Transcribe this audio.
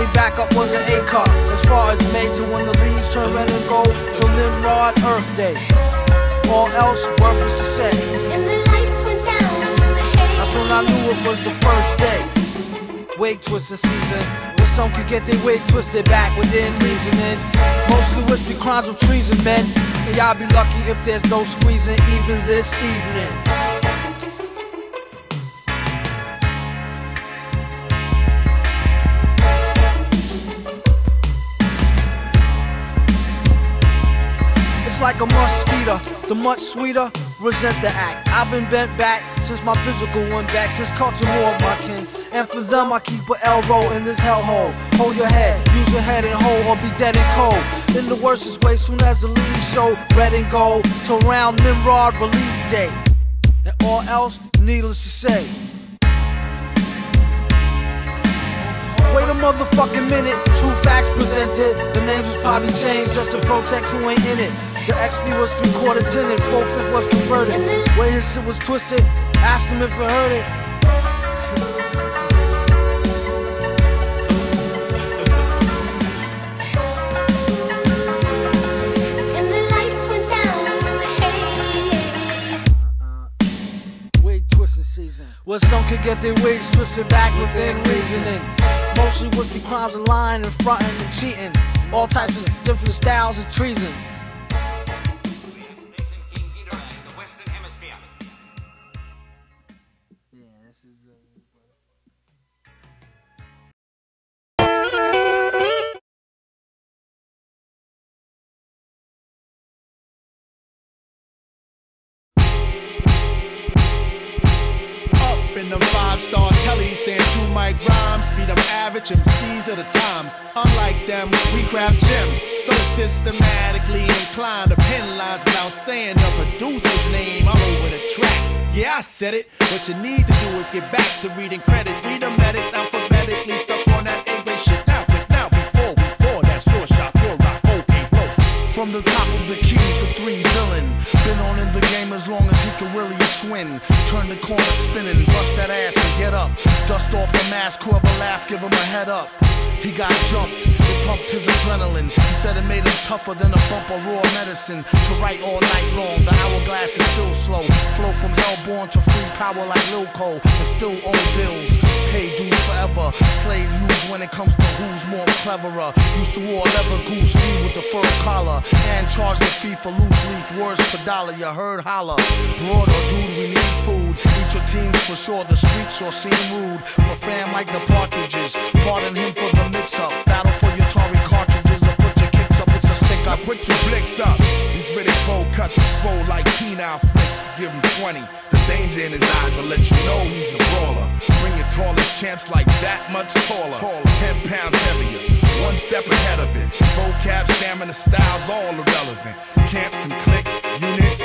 only backup was an A cup. As far as to when the leaves turn red and gold till Nimrod Earth Day. All else worthless to say. And the lights went down. That's when I knew it was the first day. Wig twister season. Where some could get their wig twisted back within reasoning. Mostly with the crimes of treason, men. And y'all be lucky if there's no squeezing even this evening. Like a mosquito, the much sweeter, resent the act. I've been bent back since my physical went back, since culture more of my kin. And for them, I keep an elbow in this hellhole. Hold your head, use your head and hold, or be dead and cold. In the worstest way, soon as the leaves show red and gold, till round Nimrod release day. And all else, needless to say. Wait a motherfucking minute, true facts presented. The names was probably changed just to protect who ain't in it. The XP was three quarter tinted, four fifth was converted. Way his shit was twisted, ask him if it. And the lights went down. Hey. Wig twisting season. Where some could get their wigs twisted back within reasoning. Mostly with the crimes of lying and fronting and cheating. All types of different styles of treason. In them five star tellies, saying two mic rhymes, beat them average MCs of the times. Unlike them, we craft gems, so systematically inclined to pen lines without saying the producer's name all over the track. Yeah, I said it. What you need to do is get back to reading credits. Read the medics alphabetically, stuck on that English shit. Now, quick now, before we bore, that's shop, your rock, okay, flow. From the top of the key for three villain. Been on in the game as long as he can really swing. Turn the corner spinning, bust that ass and get up. Dust off the mask, whoever laugh, give him a head up. He got jumped, pumped his adrenaline. He said it made him tougher than a bump of raw medicine. To write all night long, the hourglass is still slow. Flow from hellborn to free power like Lil Cole, and still owe bills. Pay dues forever. Slave use when it comes to who's more cleverer. Used to wore leather goose fee with the fur collar, and charge the fee for loose leaf words per dollar. You heard holler. Broad or dude, we need food. Eat your teams for sure. The streets sure seem rude. For fam like the partridges. Pardon him for the mix up. Battle put your blicks up. These Riddick Bowe cuts are swole like penile flicks. Give him 20. The danger in his eyes will let you know he's a brawler. Bring your tallest champs like that much taller. 10 pounds heavier. One step ahead of it. Vocab, stamina, styles, all irrelevant. Camps and cliques, units,